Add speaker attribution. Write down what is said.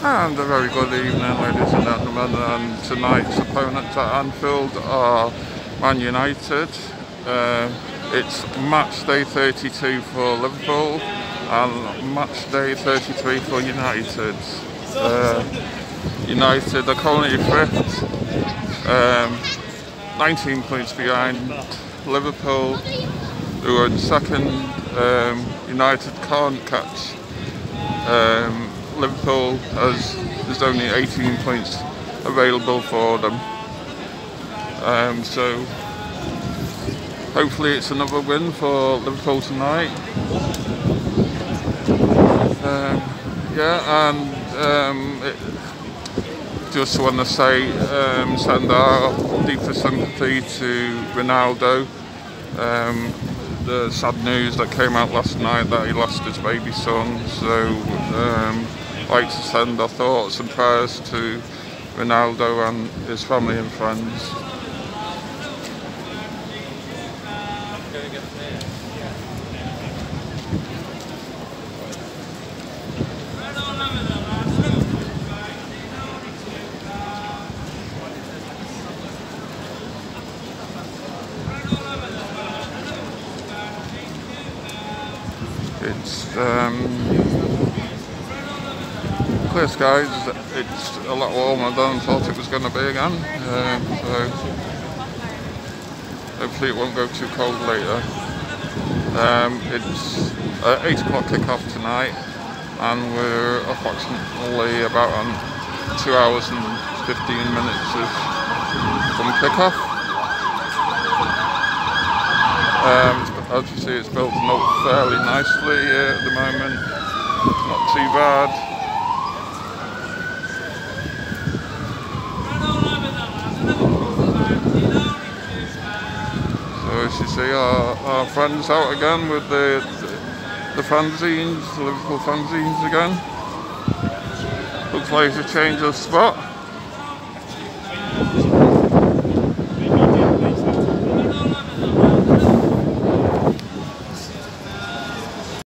Speaker 1: And a very good evening, ladies and gentlemen. And tonight's opponents at Anfield are Man United. Uh, it's match day 32 for Liverpool and match day 33 for United. Uh, United are currently fifth, um, 19 points behind Liverpool, who are in second. Um, United can't catch um, Liverpool as there's only 18 points available for them. Um, so hopefully it's another win for Liverpool tonight. Um, yeah, and um, it, just want to say um, send our deepest sympathy to Ronaldo. Um, the sad news that came out last night that he lost his baby son. So um, like to send our thoughts and prayers to Ronaldo and his family and friends. It's um, clear skies. It's a lot warmer than I thought it was going to be again. Um, so hopefully it won't go too cold later. Um, it's 8 o'clock kick-off tonight and we're approximately about um, 2 hours and 15 minutes from kick-off. Um, as you see it's built up fairly nicely at the moment, not too bad. nice to see our, our friends out again with the, the, the fanzines, the Liverpool fanzines again. Looks like it's a change of spot.